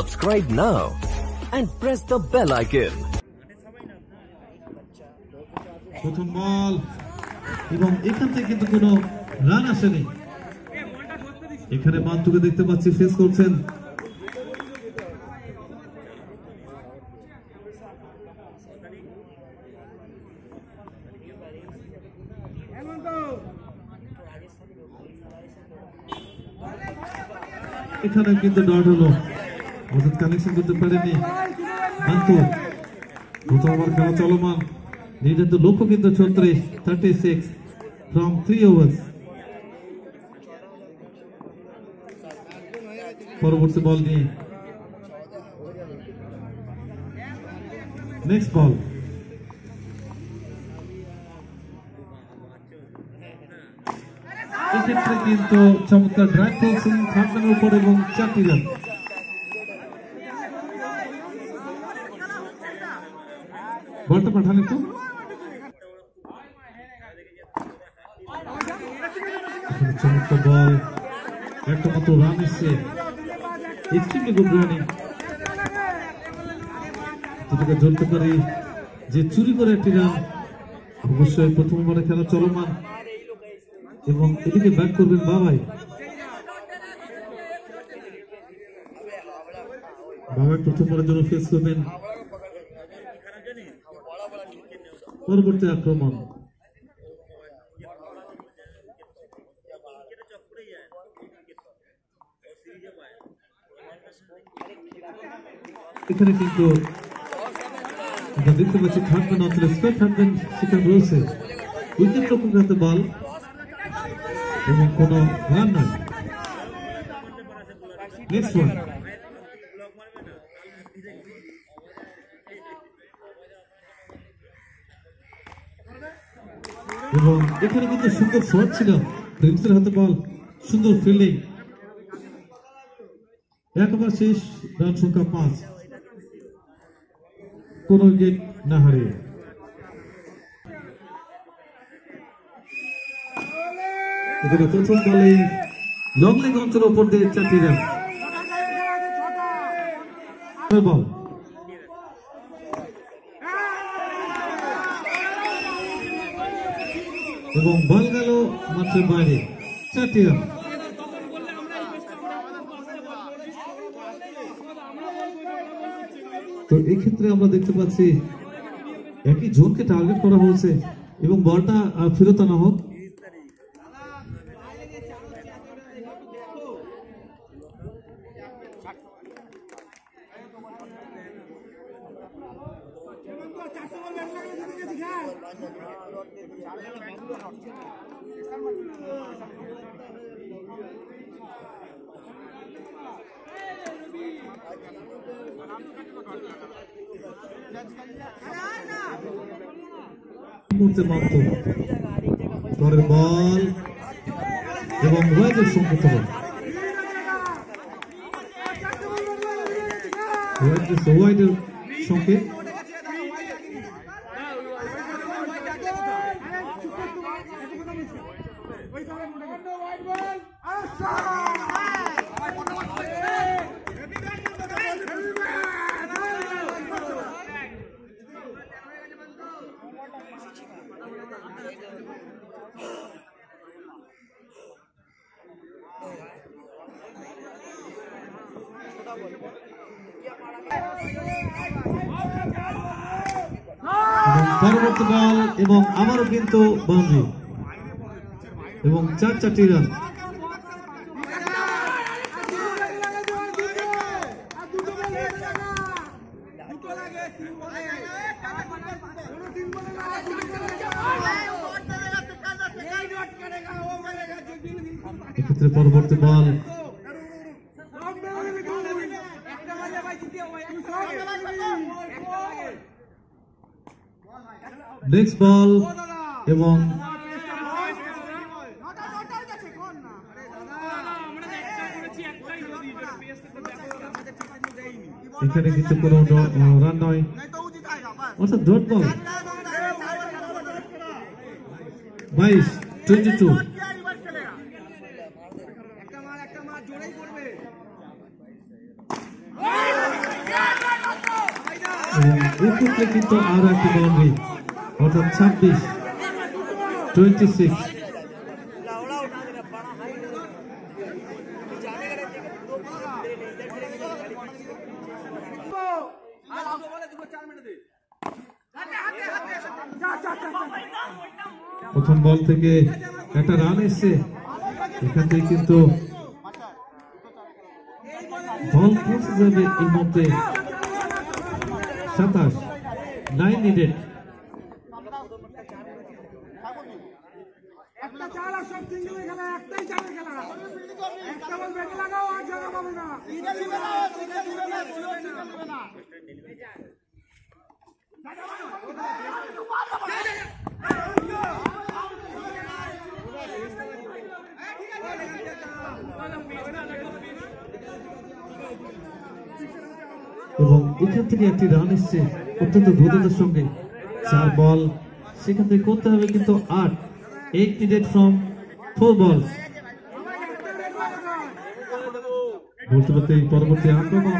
Subscribe now and press the bell icon. প্রথম বল। এবং এখান থেকে কিন্তু কোনো রান আসেনি। এখানে মান্তুকে দেখতে পাচ্ছি ফেস করছেন। এখানে কিন্তু ডট হলো। অর্থাৎ কানেকশন করতে পারেনি। মান্তু প্রথম ওভার খেলা চলমান। নির্ধারিত লক্ষ্য কিন্তু ছত্রিশ thirty six from three overs পরবর্তী বল নিয়ে। নেক্সট বল এক্ষেত্রে কিন্তু চমৎকার ড্রাইভ করছেন থার্ড উপর এবং চারটি বলটা পাঠান একটু একটা মাত্র রান এসছে। এক্সট্রিমলি গুড পারি যে চুরি করে একটি রান অবশ্যই প্রথম খেলা চলমান। এবং এদিকে ব্যাট করবেন বাবাই। বাবাই প্রথম ওভারের জন্য ফেস করবেন। পরবর্তী আক্রমণ। এখানে কিন্তু আমরা দেখতে পাচ্ছি ম্যান অঞ্চলে থার্ড ম্যান সেখানে রয়েছে। উইকেট রক্ষক বল এবং কোনো রান নাই। নেক্সট ওয়ান এবং এখানে কিন্তু সুন্দর শট ছিল। প্রিন্সের হাতে বল সুন্দর ফিল্ডিং এক ওভার শেষ রান সংখ্যা পাঁচ। কোন উইকেট না হারিয়ে। এখানে প্রথম বলেই লং লেগ অঞ্চল উপর দিয়ে চারটি রান বল। এবং বল গেল মাত্র বাইরে। চারটি তো এক্ষেত্রে আমরা দেখতে পাচ্ছি একই জোনকে টার্গেট করা হয়েছে এবং বলটা ফেরত আনা হোক। মুহূর্তে বল এবং ওয়াইডের সংকেত হল ওয়াইডের পরবর্তী বল এবং আবারও কিন্তু বাউন্ডারি এবং চার চারটি রান পরবর্তী বল নেক্সট বল এবং এখানে কিন্তু কোনো রান নয়। অর্থাৎ ডট বল বাইশ টোয়েন্টি টু কিন্তু আরও একটি বাউন্ডারি অর্থাৎ ছাব্বিশ। টোয়েন্টি সিক্স প্রথম বল থেকে একটা রান এসছে। এখান থেকে কিন্তু বল পৌঁছে যাবে এই মধ্যে সাতাশ। নাইন নিডেড একটা চাল আর সব খেলা একটাই চালের খেলা একটা বল ব্যাটে লাগাও আর জায়গা পাবে না। এবং এখান থেকে একটি রান এসছে অত্যন্ত দ্রুততার সঙ্গে। চার বল সেখান থেকে করতে হবে কিন্তু আট। Eight needed from four ball বলতে বলতে পরবর্তী আক্রমণ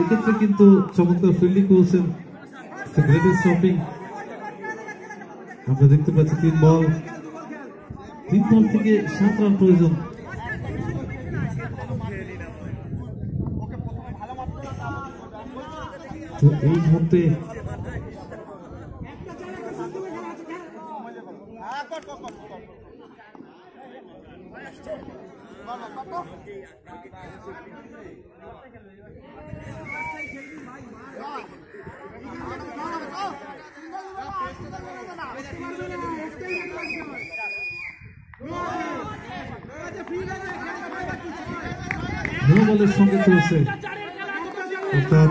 এক্ষেত্রে কিন্তু চমৎকার ফিল্ডিং করেছেন। শপিং আমরা দেখতে পাচ্ছি তিন বল তিন বল থেকে সাত রান প্রয়োজন। তো এই মুহূর্তে সঙ্গে চলছে। অর্থাৎ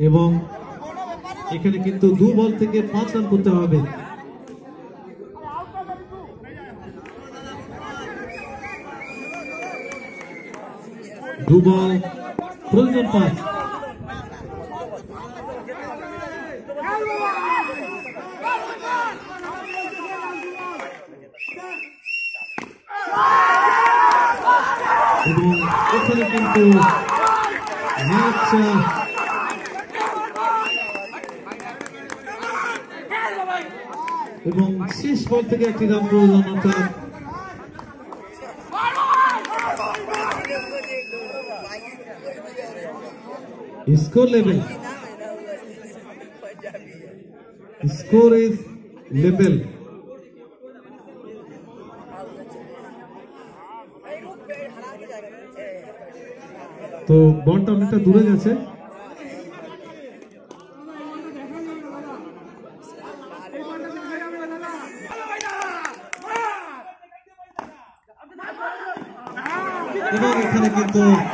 এবং এখানে কিন্তু দু বল থেকে পাঁচ রান করতে হবে। দু বল, প্রয়োজন পাঁচ। এবং এখানে কিন্তু ম্যাচ এবং শেষ বল থেকে একটি রান প্রয়োজন অর্থাৎ score level score is level তো বলটা অনেকটা দূরে গেছে। এবং এখানে কিন্তু